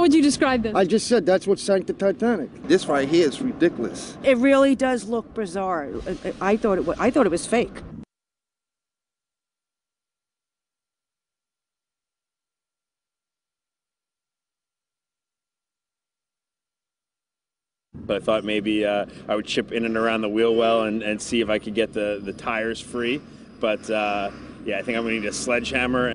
How would you describe this? I just said that's what sank the Titanic. This right here is ridiculous. It really does look bizarre. I thought it was, I thought it was fake. But I thought maybe uh, I would chip in and around the wheel well and, and see if I could get the, the tires free. But uh, yeah, I think I'm gonna need a sledgehammer.